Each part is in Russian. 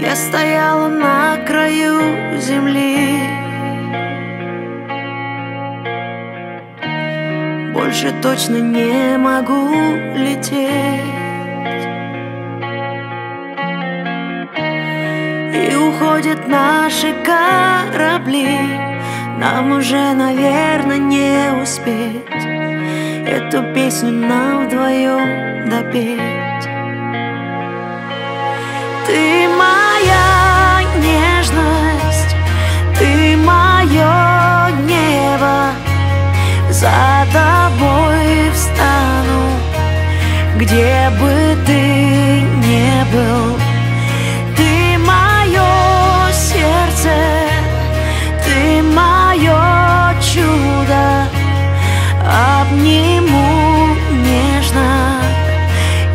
Я стояла на краю земли. Больше точно не могу лететь. И уходят наши корабли. Нам уже, наверное, не успеть Эту песню нам вдвоем допеть. Ты Где бы ты не был Ты мое сердце Ты мое чудо. Обниму нежно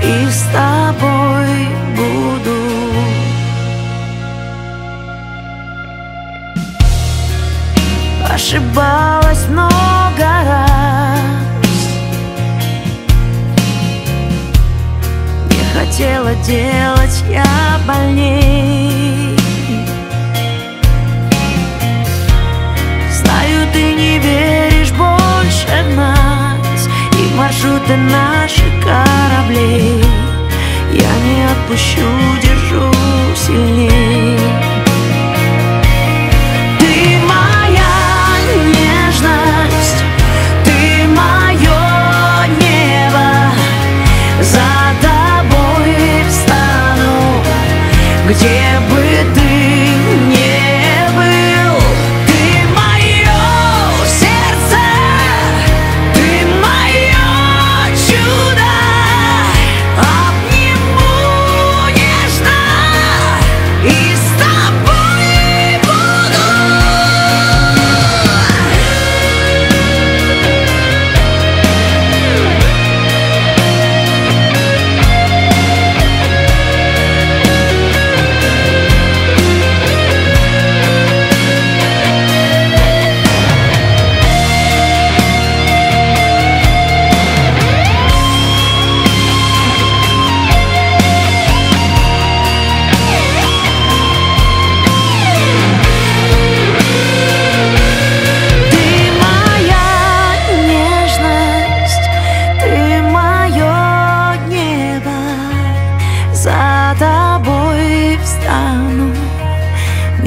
И с тобой буду. Ошибалась много хотела делать я больней. Знаю, ты не веришь больше в нас И маршруты наших кораблей. Я не отпущу, держу сильней где бы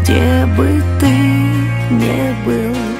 где бы ты не был.